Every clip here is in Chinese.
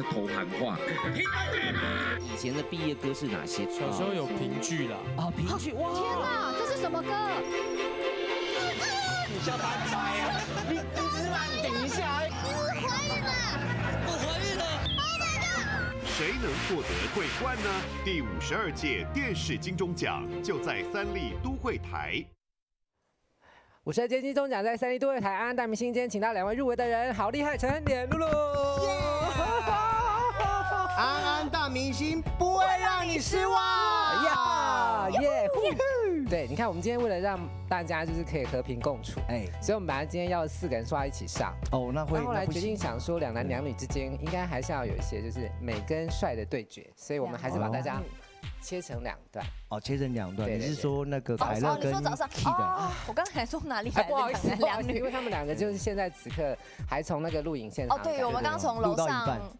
的头喊话。以前的毕业歌是哪些？小时候有评剧啦。啊，评剧哇！天哪，这是什么歌？你叫他仔啊！你你只慢顶一下。你是怀孕了？我怀孕了。谁能获得桂冠呢？第五十二届电视金钟奖就在三立都会台。五十二届金钟奖在三立都会台安安大明星间，请到两位入围的人，好厉害，陈恩典、露露。大明星不会让你失望呀耶！对，你看，我们今天为了让大家就是可以和平共处，哎，所以我们本来今天要四个人说要一起上，哦，那会但后来决定想说两男两女之间应该还是要有一些就是美跟帅的对决，所以我们还是把大家切成两段。哦，切成两段。你是说那个凯乐跟说早上 Key 的？哦，我刚才说哪里还不好意思，的两男不好意思因两女？为他们两个就是现在此刻还从那个录影现场哦，对，我们刚从楼上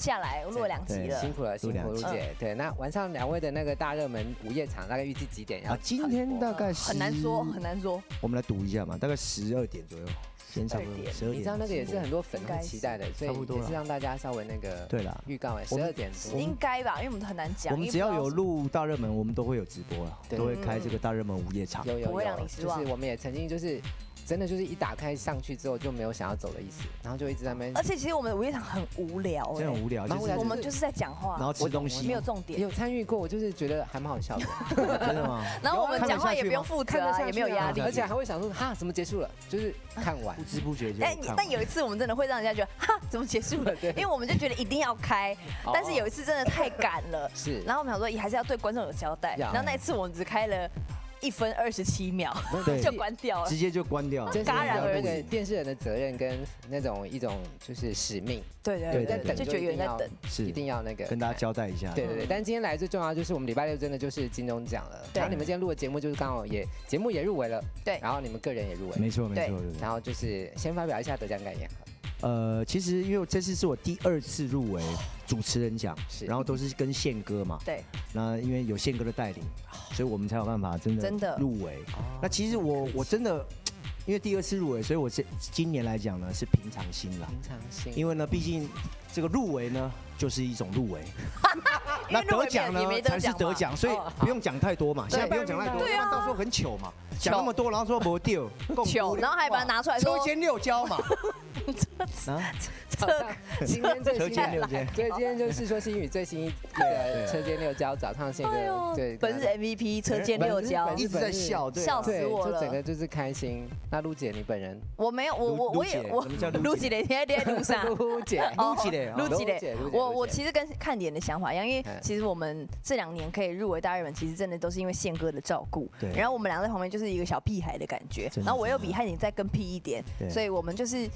下来，录了两集了。辛苦了，辛苦陆姐。对，那晚上两位的那个大热门午夜场大概预计几点要啊，？今天大概很难说，很难说。我们来赌一下嘛，大概十二点左右，先差不12点多十二点。你知道那个也是很多粉很期待的，所以也是让大家稍微那个对啦预告哎，十二点多应该吧，因为我们很难讲。我们只要有录大热门，我们都会有直播了，都会开这个大热门午夜场。有有不会让有你失望就是我们也曾经就是真的就是一打开上去之后就没有想要走的意思，然后就一直在那边而且其实我们的午夜场很无聊，哎真的很无聊，我们就是在讲话，然后吃东西没有重点。有参与过，我就是觉得还蛮好笑的，真的吗？然后我们讲话也不用负责啊，看得下也没有压力。而且还会想说哈怎么结束了，就是看完不。知不觉就哎，但有一次我们真的会让人家觉得哈怎么结束了？对因为我们就觉得一定要开，哦但是有一次真的太赶了，是，然后我们想说也还是要对观众有交代。然后那一次我们只开了一分二十七秒 就关掉了直。接就关掉了。戛然而那个止电视人的责任跟那种一种就是使命，对对对就觉得有人在等。是一定要那个跟大家交代一下。对对对，但今天来最重要就是我们礼拜六真的就是金钟奖了，对然后你们今天录的节目就是刚好也节目也入围了，对然后你们个人也入围，没错没错。然后就是先发表一下得奖感言呃，其实因为这次是我第二次入围主持人奖，是然后都是跟宪哥嘛。对，那因为有宪哥的带领，所以我们才有办法真的真的入围。那其实我我真的，因为第二次入围，所以我这今年来讲呢是平常心啦。平常心，因为呢，毕竟这个入围呢就是一种入围，因为入围得奖呢才是得奖，所以哦不用讲太多嘛。现在不用讲太多，对啊到时候很糗嘛。讲那么多，然后说没丢，糗然后还把它拿出来说车间六交嘛。啊，早上今天最车新的，间六间，所以今天就是说新宇最新一个车间六交早上线哎呦的对，本日 MVP 车间六交。一直在笑，笑死，我了。就整个就是开心。那陆姐你本人，我没有，我我我也我陆姐什么叫卢姐？录几嘞？天天在路上。陆姐，陆姐陆姐。我我其实跟看点的想法一样，因为嗯。其实我们这两年可以入围大热门，其实真的都是因为宪哥的照顾。对。然后我们两个在旁边就是一个小屁孩的感觉。真，的然后我又比汉景再更屁一点，所以我们就是。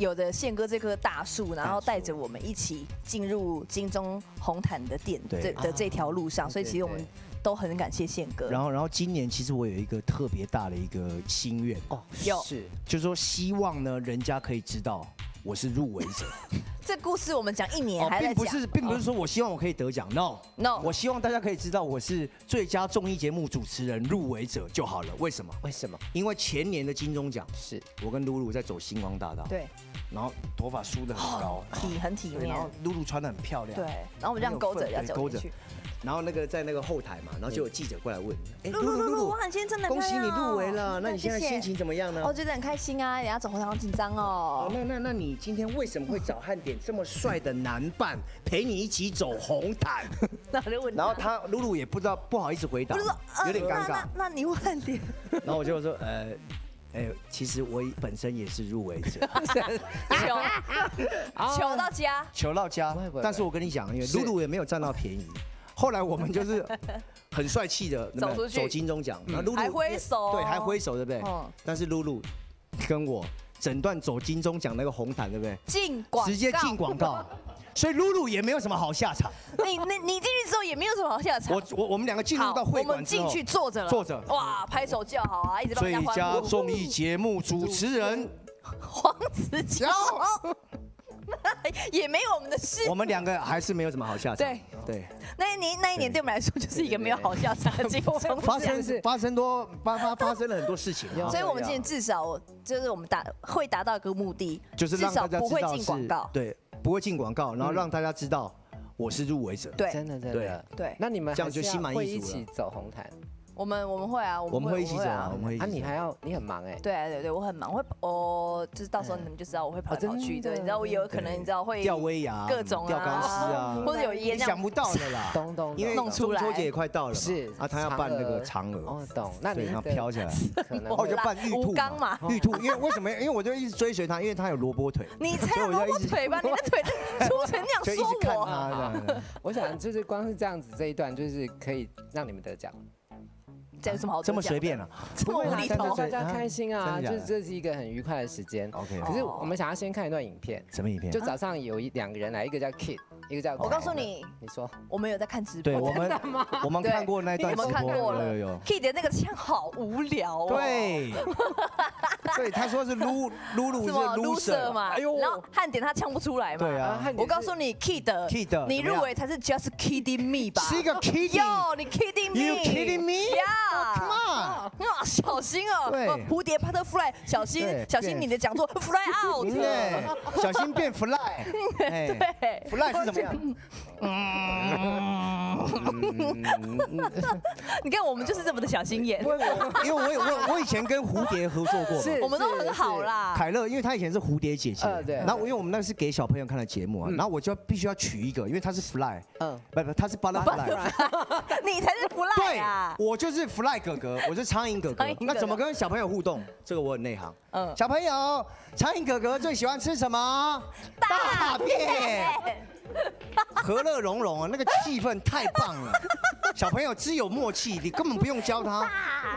有的宪哥这棵大树，然后带着我们一起进入金钟红毯的殿对。这的这条路上，所以其实我们都很感谢宪哥。然后，然后今年其实我有一个特别大的一个心愿，哦，有。是。就是说希望呢，人家可以知道我是入围者。这故事我们讲一年哦，还在讲，并不是，并不是说我希望我可以得奖，no No 我希望大家可以知道我是最佳综艺节目主持人入围者就好了。为什么？为什么？因为前年的金钟奖，是我跟露露在走星光大道，，对，然后头发梳的很高，体很体，面然，后露露穿的很漂亮，对，然后我们这样勾着要走进去。然后那个在那个后台嘛，然后就有记者过来问，哎，露露露露，哇，你今天真的恭喜你入围了，那你现在心情怎么样呢我，？觉得很开心啊，人家走红毯好紧张哦，哦。那那那你今天为什么会找汉典这么帅的男伴陪你一起走红毯？那我就问然后他露露也不知道，不好意思回答有点尴尬那你问点，然后我就说，呃，哎，其实我本身也是入围者，求求到家，求到家。但是我跟你讲，因为露露也没有占到便宜。后来我们就是 很帅气的走出去走金钟奖，那露露还挥手对，还挥手，对不对嗯？但是露露跟我整段走金钟奖那个红毯，对不对？进广告直接进广告，所以露露也没有什么好下场。你你你进去之后也没有什么好下场。我我我们两个进入好到会我们馆之后，进去坐着了，坐着哇，拍手叫好啊，一直帮最人家欢呼。佳综艺节目主持人，黄子佼，也没有我们的事。我们两个还是没有什么好下场。对对，那一年那一年对我们来说就是一个没有好下场的金钟奖。发生是发生多发发发生了很多事情啊，所以我们今天至少就是我们达会达到一个目的，就是让至少大家不会知道是进广告。对，不会进广告，然后让大家知道我是入围者。对真的真的。对，那你们这样就心满意会一足了起走红毯我们我们会啊，我们会一起走啊，我们会一起啊？走。你还要你很忙哎，对啊对对，我很忙，我会哦，就是到时候你们就知道我会跑来跑去，对，你知道我有可能你知道会吊威亚、各种啊吊钢丝啊，或者有你烟想不到的啦。咚咚，因为出来中秋节也快到了嘛，是啊，他要扮那个嫦娥，哦，懂。那你对，然后的飘起来，可能哦，我就扮玉兔吴刚嘛，玉兔，因为为什么？因为我就一直追随他，因为他有萝卜腿，你才有萝卜腿吧？你的腿粗成那就样说一直看我，他这样。我想就是光是这样子这一段，就是可以让你们得奖，这有什么好这么随便啊这么无厘头让大家开心啊，就是这是一个很愉快的时间。？OK，可是我们想要先看一段影片，什么影片就？早上有一两个人来，一个叫 Kid，一个叫我告诉你，你说我们有在看直播，对我们 我们看过那一段直我们看播，过了有有有。Kid 的那个枪好无聊哦，，对，对，他说是撸撸撸是什么 loser loser 嘛，哎呦然后汉典他呛不出来嘛，对啊我告诉你，Kid，Kid，你怎么样入围才是 just kidding me 吧？是一个 kidding。哟，你 kidding me？You kidding me？呀 Come on 啊，小心哦！对呃蝴蝶 butterfly，小心对小心你的讲座 fly 嗯 out。对，小心变 fly。哎对，，fly 是怎么样？你看我们就是这么的小心眼因，为我因为我有我我以前跟蝴蝶合作过嘛，是我们都很好啦。凯乐，因为他以前是蝴蝶姐姐，呃对然后因为我们那个是给小朋友看的节目啊，嗯然后我就必须要取一个，因为他是 fly，嗯，不不，他是 butterfly，你才是 fly 对啊，！我就是 fly 哥哥，我是苍蝇哥哥苍蝇哥。哥那怎么跟小朋友互动？这个我很内行。嗯，小朋友，苍蝇哥哥最喜欢吃什么？大便。和乐融融啊，那个气氛太棒了。小朋友只有默契，你根本不用教他。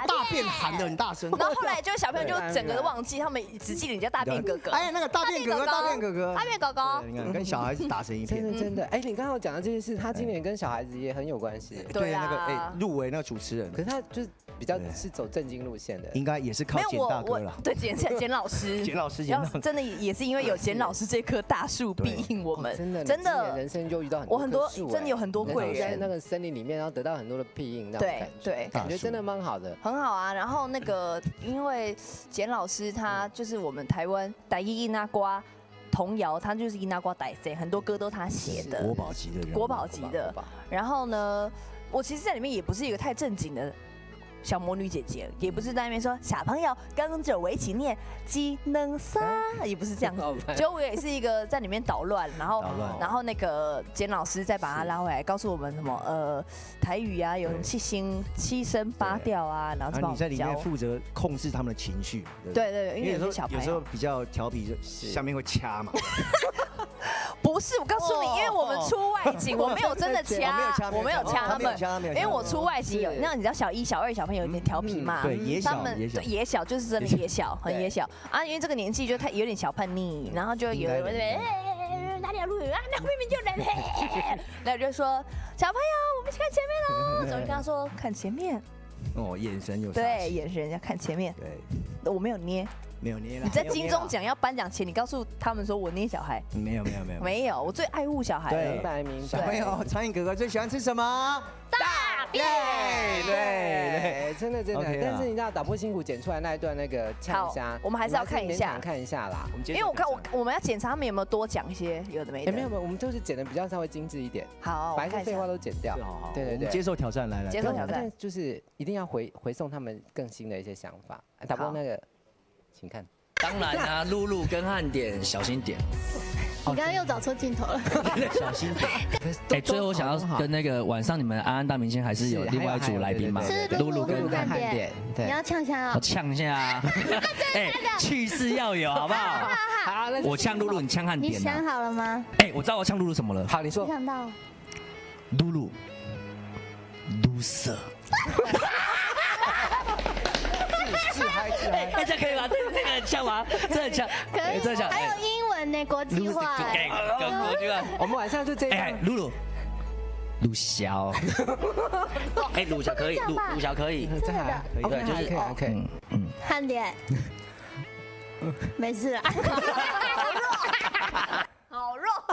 大便喊得很大声。然后后来就是小朋友就整个都忘记，他们只记得你叫大便哥哥。哎，那个大便哥哥，大便哥哥，大便哥哥，你看跟小孩子打成一片。真的真的。哎，你刚刚讲的这件事，他今年跟小孩子也很有关系，对那哎入围那个主持人可，是他就是比较是走正经路线的。应该也是靠简大哥了。对简简老师，简老师，真的也是因为有简老师这棵大树对庇应我们，哦真的，真你今年的人生就遇到很多我很多真的有很多哎贵人在那个森林里面，然后得到很多的庇应，那种感觉，对感觉真的蛮好的。很好啊。然后那个，因为简老师他就是我们台湾傣伊伊那瓜童谣，他就是伊那瓜傣谁，很多歌都他写的国，宝级的人，国宝级的。然后呢，我其实在里面也不是一个太正经的小魔女姐姐，也不是在那边说小朋友跟着我一起念技能杀，也不是这样 好子吧。就我也是一个在里面捣乱，然后 然后那个简老师再把他拉回来，告诉我们什么呃台语啊，有七星七声八调啊，然后你在里面。负责控制他们的情绪，对对？因为有些小朋有时候友比较调皮，就下面会掐嘛。不是，我告诉你，哦因为我们出外景，我没有真的掐，我没有掐他们，因为我出外景有是，那你知道小一、小二小朋友有点调皮嘛，对野小他们野小。对野小就是真的也小，很也小。啊，因为这个年纪就太有点小叛逆，然后就有人应该哎哪里有路啊？那明明就人，嘿然后就说小朋友，我们去看前面喽，总是跟他说看前面，哦，眼神有杀对，眼神要看前面，对，我没有捏，没有捏了。你在金钟奖要颁奖前，你告诉他们说我捏小孩，没有没有没有。没有，我最爱护小孩对了明。白明白。小朋友，苍蝇哥哥最喜欢吃什么？大便对对对。真的真的但是你知道导播辛苦剪出来那一段那个呛虾好，我们还是要看一下看一下啦。我们因为我看我我们要检查他们有没有多讲一些有的没的。没有没有，我们就是剪的比较稍微精致一点，好，把一些废话。都剪掉。好好，对对对接受挑战，来来。接受挑战但就是一定要回回送他们更新的一些想法。哎导播那个，请看。当然啊，露露跟汉典小心点。你刚刚又找错镜头了。小心点。哎，最后想要跟那个晚上你们安安大明星还是有另外一组来宾嘛对对对，露露跟汉典对你要呛一下啊我哦。呛一下啊！哎，气势要有好不好？好，我呛露露，你呛汉典你想啊！好了吗？哎，我知道我呛露露什么了。好，你说没想到露露，loser。自嗨自嗨。哎，这样可以吗？这这个很像吗？这很像，可以哎这很像。还有英文呢，国际化。哎，跟我这个。我们晚上就这哎样，。露露，鲁小，哎，鲁小可以，鲁鲁小可以，真的可以对就是可以 OK。嗯嗯，汉典，没事啦。好弱，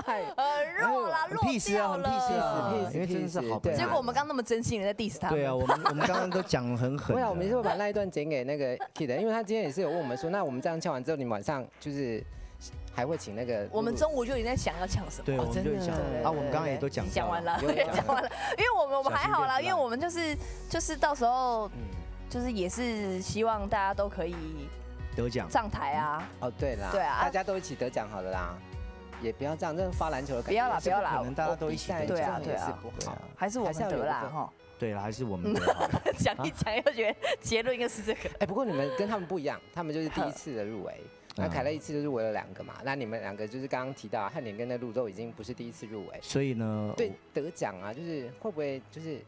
很弱啦，弱很屁事啊，掉很屁事了。啊因为真的是好朋。结果我们刚那么真心人在 diss 他们。对啊，我们我们刚刚都讲很狠对啊我们是会把那一段剪给那个 Kid，因为他今天也是有问我们说，那我们这样唱完之后，你们晚上就是还会请那个我们中午就已经在想要抢什么。对，我们就想真的啊，我们刚刚也都讲 讲完了，讲完了，因为我们我们还好啦，因为我们就是就是到时候嗯就是也是希望大家都可以得奖，上台啊，哦对啦，对啊。大家都一起得奖好了啦，也不要这样，这样发篮球的感觉不要啦不要啦可能大家都一起得比赛对啊对啊不好。还是我们还是要有得啦。对了，还是我们得好。讲一讲又觉得结论应该是这个。哎，不过你们跟他们不一样，他们就是第一次的入围。那嗯凯乐一次就入围了两个嘛，那你们两个就是刚刚提到汉典跟那路都已经不是第一次入围，所以呢，对得奖啊，就是会不会就是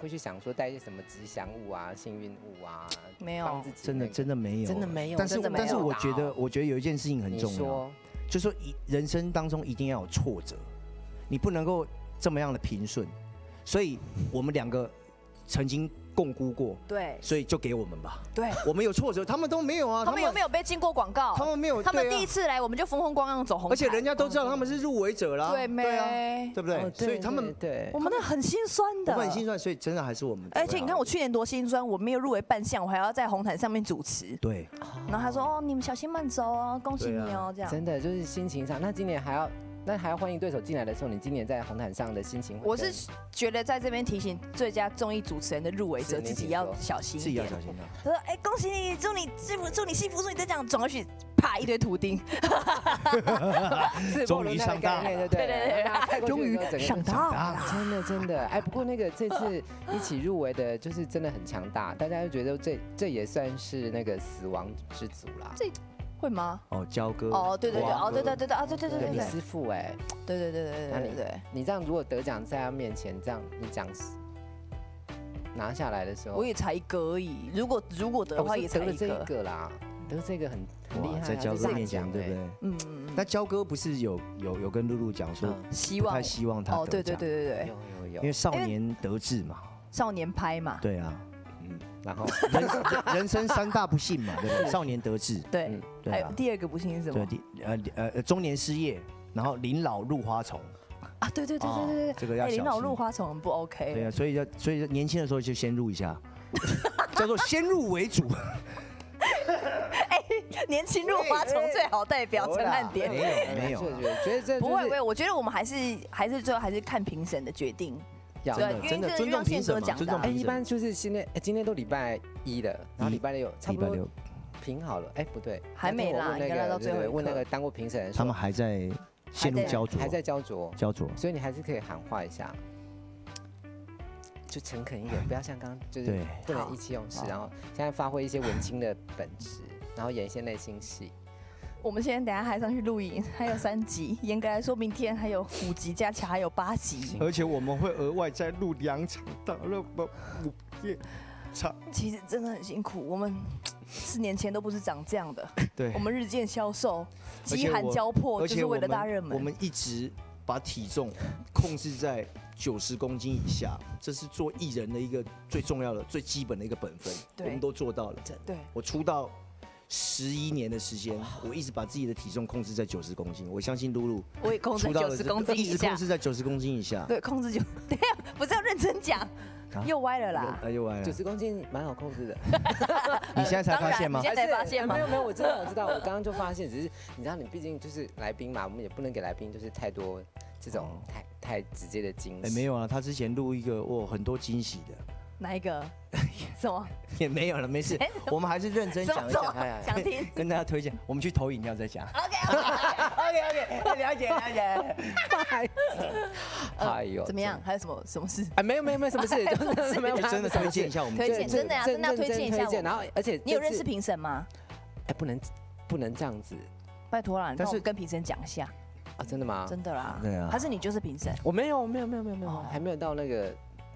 会去想说带一些什么吉祥物啊、幸运物啊，没有真的真的没有，真的没有但是我觉得我觉得有一件事情很重要，说就说一人生当中一定要有挫折，你不能够这么样的平顺。所以我们两个曾经共估过，对所以就给我们吧。对，我们有挫折，他们都没有啊。他们有没有被进过广告？他们没有，他们第一次来，我们就风风光光走红毯，而且人家都知道他们是入围者啦。对没？啊，对不对哦？所以他们对我们那很心酸的，我们很心酸，所以真的还是我们。而且你看我去年多心酸，我没有入围半项，我还要在红毯上面主持。对，然后他说：“哦，你们小心慢走哦，恭喜你哦这样。真的就是心情上，那今年还要那还要欢迎对手进来的时候，你今年在红毯上的心情我是觉得在这边提醒最佳综艺主持人的入围者自己要小心一点。自己要小心啊。他说：“哎，恭喜你，祝你幸福，祝你幸福，祝你得奖。”转过去，啪一堆图钉，是终于上当，对对？对终于上当了。真的真的，哎，不过那个这次一起入围的，就是真的很强大，大家就觉得这这也算是那个死亡之组啦。会吗？哦，焦哥。哦，对对对，哦，对对对对，啊，对对对对对。你师傅哎，对对对对那你对对。对。你这样如果得奖在他面前，这样你奖拿下来的时候，我也才一个而已，如果如果得的话也才一得了这一个。啦，得这个很很厉哇，害啊，在焦哥面前，对不对？嗯嗯嗯，那焦哥不是有有有跟露露讲说，希望。他希望他哦，对对得奖，对对对，有有有。因为少年得志嘛。少年拍嘛，对啊，嗯，然后人 人生三大不幸嘛，对不对？少年得志，对嗯，对啊，还有第二个不幸是什对么？第呃呃呃中年失业，然后临老入花丛，啊，对对对对对对，这个要哎领导小心入花丛很不 OK，对啊，所以要所以年轻的时候就先入一下，叫做先入为主。年轻入花丛最好代表陈汉典。没有没有觉得这不会，不就是会，我觉得我们还是还是最后还是看评审的决定。要对真的真的尊因为这个重评审嘛，让宪哥讲的啊。哎，尊重。一般就是现在，哎，今天都礼拜一了，然后礼拜六差不多礼拜六，评好了，哎，不对，还没啦那天我问那应该到个对对最后问那个当过评审的人说，他们还在陷入焦灼，还在焦灼，焦灼。所以你还是可以喊话一下，就诚恳一点，不要像刚刚就是不能意气用事，然后现在发挥一些文青的本质，然后演一些内心戏。我们现在等下还上去录影，还有三集，严格来说，明天还有五集，加起来还有八集。而且我们会额外再录两场大热播午夜场。其实真的很辛苦，我们四年前都不是长这样的，对我，们日渐消瘦，饥寒我交迫，就是为了大热门。们我们一直把体重控制在九十公斤以下，这是做艺人的一个最重要的、最基本的一个本分，我对们都做到了。对，我出道十一年的时间，我一直把自己的体重控制在九十公斤。我相信露露我也控制出道九十公斤以下一直控，制在九十公斤以下。对，控制九，对呀，不是要认真讲，又歪了啦。又歪了九！十公斤蛮好控制的，你现在才发现吗你？现在才发现吗没有没有，我真的我知道，我刚刚就发现，只是你知道，你毕竟就是来宾嘛，我们也不能给来宾就是太多这种哦太太直接的惊哎，喜。没有啊，他之前录一个哇，很多惊喜的，哪一个？什么？也没有了，没事哎，我们还是认真讲一下。么哎呀？想听跟大家推荐，我们去投饮料再讲。OK OK。OK OK，了解了解。哎呦，怎么样？？还有什么什么事？哎，没有没有没有什么事，就是没有真的推荐一下我们推荐真的呀真的要推荐一下然后而且你有认识评审吗？哎，不能不能这样子拜托啦，你但是跟评审讲一下，啊，真的吗？真的啦。对啊还是你就是评审我没有没有没有没有没有还没有到那个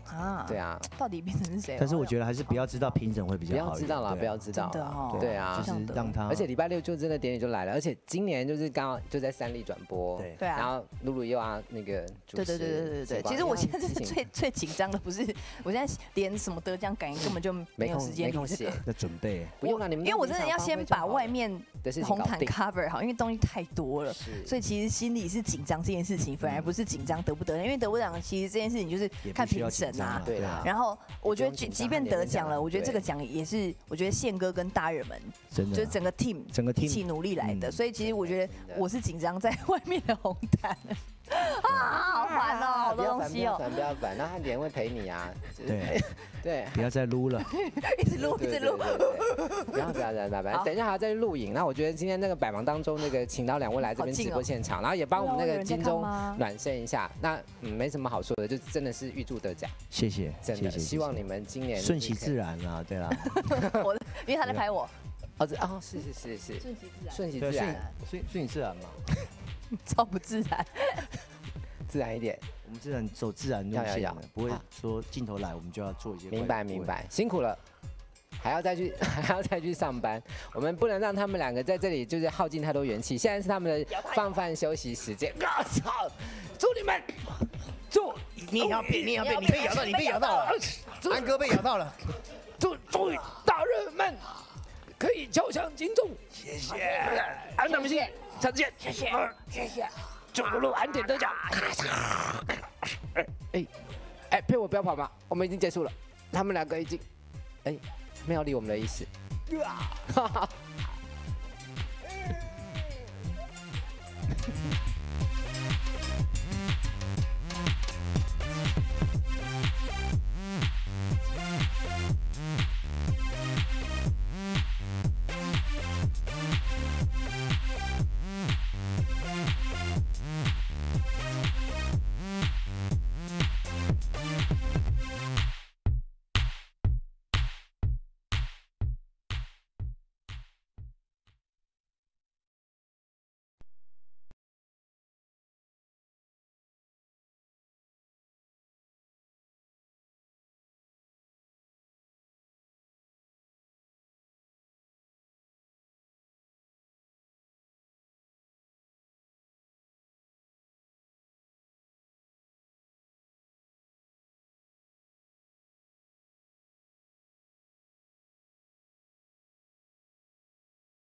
啊？对，啊，到底变成是谁？但是我觉得还是不要知道评审会比较好一点。要知道啦，不要知道啦。真的哦，对啊就是让他，而且礼拜六就真的典礼就来了，而且今年就是刚好就在三立转播，对对啊然后露露又要那个主持对对对对对对对，其实我现在是最最紧张的，不是我现在连什么得奖感言根本就没有时间理这个，，在准备。不用了，你们因为我真的要先把外面的红毯，cover 好，因为东西太多了。是所以其实心里是紧张这件事情，反而不是紧张得不得奖，因为得不奖其实这件事情就是看评审，呐、对啦。然后我觉得即即便得奖了，我觉得这个奖也是，我觉得宪哥跟大人们真的啊就是整个 team 整个 team 一起努力来的，嗯所以其实我觉得我是紧张在 外面的红毯 啊，好烦哦，好多不要烦，不东西哦，要烦，不要烦，那汉典会陪你啊。就 是对，对，不要再撸了。一直撸一直录。对对对不要不要不要不要不要，好等一下还要再去录影。那我觉得今天那个百忙当中，那个请到两位来这边直播现场，然后也帮我们那个金钟暖身一下。那嗯没什么好说的，就真的是预祝得奖，谢谢，真的希望你们今年顺其自然。然啦，对啦，我的，因为他在拍我，哦这哦是是是是，顺其自然，对，顺其自然顺，顺顺其自然嘛。超不自然。自然一点。我们自然走自然路要要要线的，不会好说镜头来我们就要做一些。明白明。白，辛苦了。还要再去，还要再去上班，我们不能让他们两个在这里就是耗尽太多元气。现在是他们的放饭休息时间。我操！祝你们，祝你也要被，你也要被，你被咬到，你被咬到了，安哥被咬到了。祝祝大人们可以敲响警钟。谢谢，安他们谢，再见，谢谢，谢谢，祝福路晚点得奖。哎，哎，配我不要跑吗，我们已经结束了，他们两个已经，哎，没有理我们的意思。哈哈。